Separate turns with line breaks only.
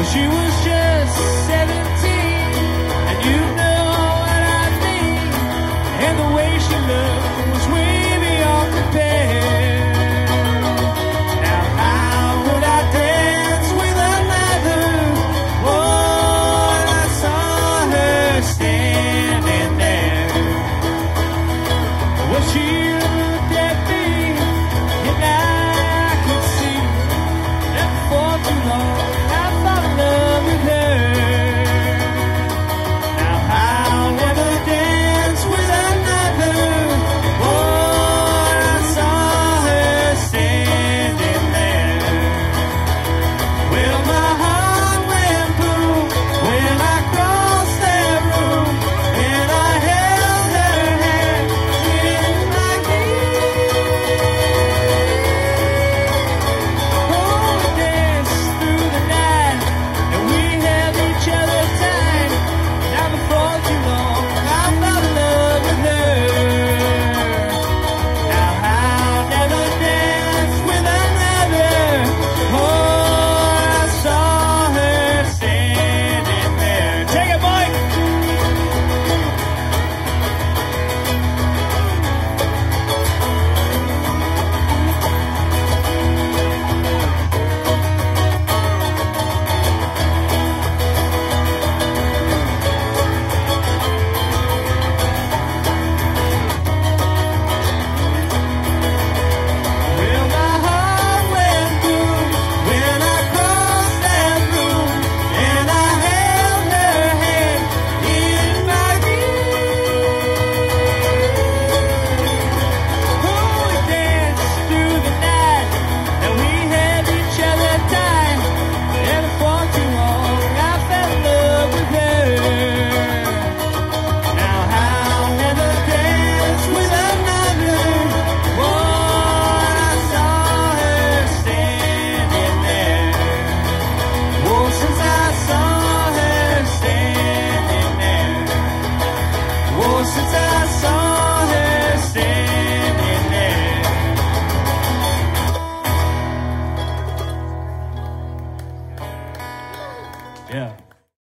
Well, she was just 17, and you know. Yeah.